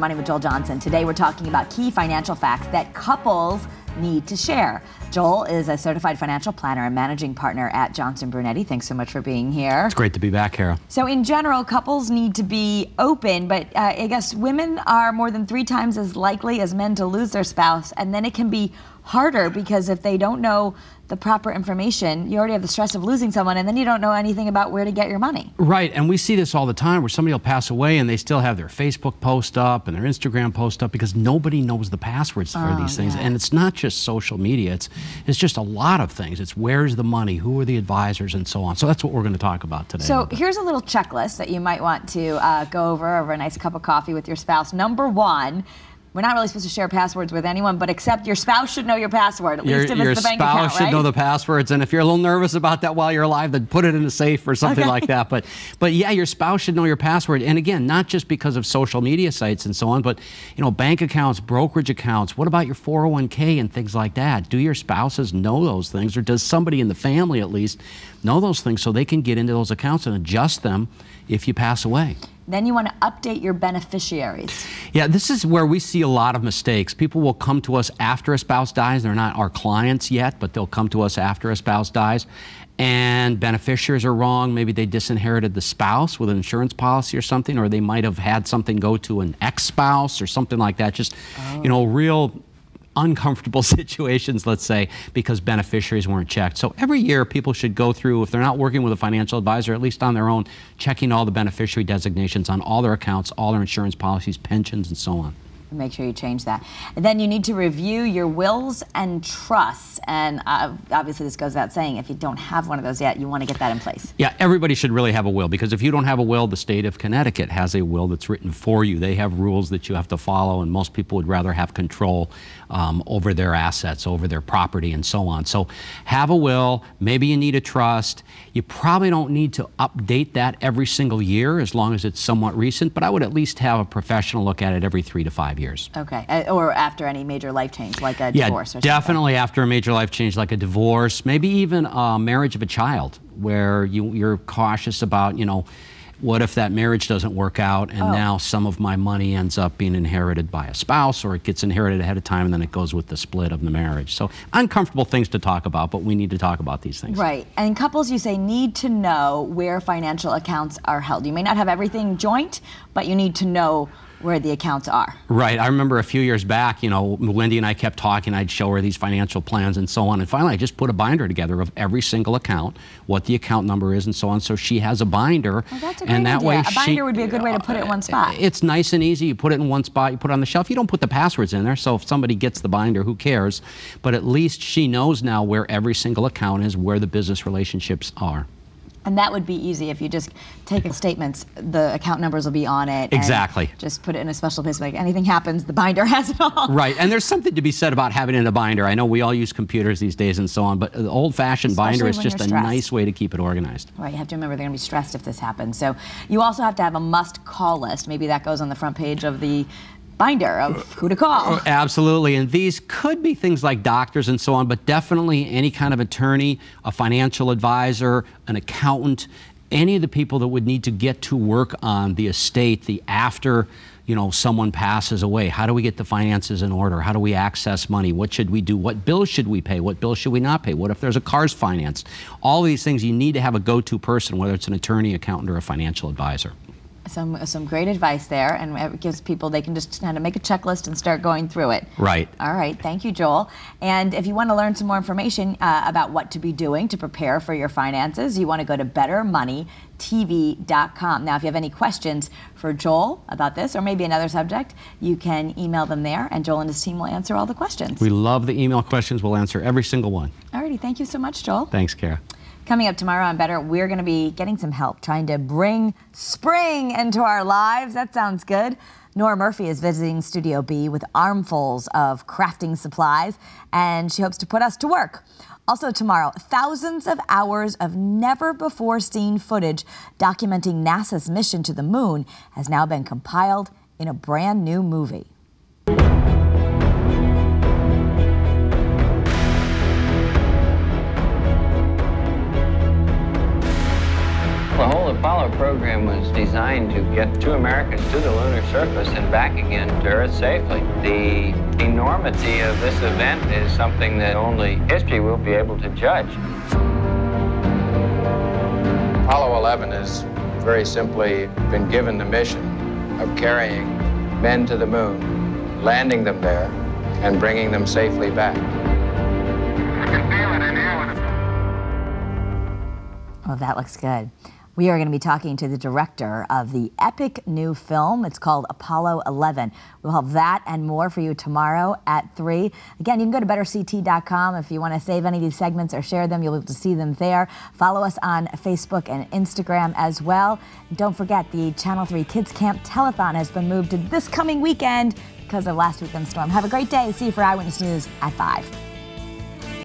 Money is Joel Johnson. Today we're talking about key financial facts that couples need to share. Joel is a certified financial planner and managing partner at Johnson Brunetti. Thanks so much for being here. It's great to be back, Kara. So, in general, couples need to be open, but uh, I guess women are more than three times as likely as men to lose their spouse, and then it can be harder because if they don't know the proper information, you already have the stress of losing someone, and then you don't know anything about where to get your money. Right, and we see this all the time where somebody will pass away and they still have their Facebook post up and their Instagram post up because nobody knows the passwords for Oh, these things. yeah. And it's not just social media; it's it's just a lot of things. It's where's the money, who are the advisors, and so on. So that's what we're going to talk about today. So here's a little checklist that you might want to uh, go over over a nice cup of coffee with your spouse. Number one, we're not really supposed to share passwords with anyone, but except your spouse should know your password. At your, least if your it's the bank Your spouse should right? know the passwords, and if you're a little nervous about that while you're alive, then put it in a safe or something Okay. like that. But, but yeah, your spouse should know your password. And again, not just because of social media sites and so on, but you know, bank accounts, brokerage accounts. What about your 401k and things like that? Do your spouses know those things, or does somebody in the family at least know those things so they can get into those accounts and adjust them if you pass away? Then you want to update your beneficiaries. Yeah, this is where we see a lot of mistakes. People will come to us after a spouse dies. They're not our clients yet, but they'll come to us after a spouse dies. And beneficiaries are wrong. Maybe they disinherited the spouse with an insurance policy or something, or they might have had something go to an ex spouse or something like that. Just, you know, real uncomfortable situations, let's say, because beneficiaries weren't checked. So every year, people should go through, if they're not working with a financial advisor, at least on their own, checking all the beneficiary designations on all their accounts, all their insurance policies, pensions, and so on. Make sure you change that. And then you need to review your wills and trusts. And uh, obviously, this goes without saying, if you don't have one of those yet, you want to get that in place. Yeah, everybody should really have a will because if you don't have a will, the state of Connecticut has a will that's written for you. They have rules that you have to follow, and most people would rather have control um, over their assets, over their property, and so on. So have a will. Maybe you need a trust. You probably don't need to update that every single year as long as it's somewhat recent, but I would at least have a professional look at it every three to five years. Okay. Uh, or after any major life change, like a Yeah, divorce or something. definitely after a major life change like a divorce, maybe even a marriage of a child, where you, you're cautious about, you know, what if that marriage doesn't work out and Oh. now some of my money ends up being inherited by a spouse or it gets inherited ahead of time and then it goes with the split of the marriage. So uncomfortable things to talk about, but we need to talk about these things. Right. And couples, you say, need to know where financial accounts are held. You may not have everything joint, but you need to know where the accounts are. Right. I remember a few years back, you know, Wendy and I kept talking. I'd show her these financial plans and so on. And finally, I just put a binder together of every single account, what the account number is, and so on. So she has a binder. Well, that's a and that idea. way A she- binder would be a good way to put it in one uh, spot. It's nice and easy. You put it in one spot, you put it on the shelf. You don't put the passwords in there. So if somebody gets the binder, who cares? But at least she knows now where every single account is, where the business relationships are. And that would be easy if you just take statements, the account numbers will be on it. and Exactly. Just put it in a special place. Like anything happens, the binder has it all. Right, and there's something to be said about having it in a binder. I know we all use computers these days and so on, but the old-fashioned binder is just a nice way to keep it organized. Right, you have to remember they're going to be stressed if this happens. So you also have to have a must call list. Maybe that goes on the front page of the binder of uh, who to call. Uh, absolutely, and these could be things like doctors and so on, but definitely any kind of attorney, a financial advisor, an accountant, any of the people that would need to get to work on the estate, the after you know someone passes away. How do we get the finances in order? How do we access money? What should we do? What bills should we pay? What bills should we not pay? What if there's a car's financed? All these things you need to have a go-to person, whether it's an attorney, accountant, or a financial advisor. Some some great advice there, and it gives people they can just kind of make a checklist and start going through it. Right. All right. Thank you, Joel. And if you want to learn some more information uh, about what to be doing to prepare for your finances, you want to go to BetterMoneyTV.com. Now, if you have any questions for Joel about this or maybe another subject, you can email them there, and Joel and his team will answer all the questions. We love the email questions. We'll answer every single one. Alrighty. Thank you so much, Joel. Thanks, Kara. Coming up tomorrow on Better, we're going to be getting some help trying to bring spring into our lives. That sounds good. Nora Murphy is visiting Studio B with armfuls of crafting supplies, and she hopes to put us to work. Also, tomorrow, thousands of hours of never before seen footage documenting NASA's mission to the moon has now been compiled in a brand new movie. Apollo Apollo program was designed to get two Americans to the lunar surface and back again to Earth safely. The enormity of this event is something that only history will be able to judge. Apollo 11 has very simply been given the mission of carrying men to the moon, landing them there, and bringing them safely back. Oh, that looks good. We are going to be talking to the director of the epic new film. It's called Apollo 11. We'll have that and more for you tomorrow at 3. Again, you can go to betterct.com if you want to save any of these segments or share them. You'll be able to see them there. Follow us on Facebook and Instagram as well. Don't forget, the Channel 3 Kids Camp Telethon has been moved to this coming weekend because of last weekend's storm. Have a great day. See you for Eyewitness News at 5.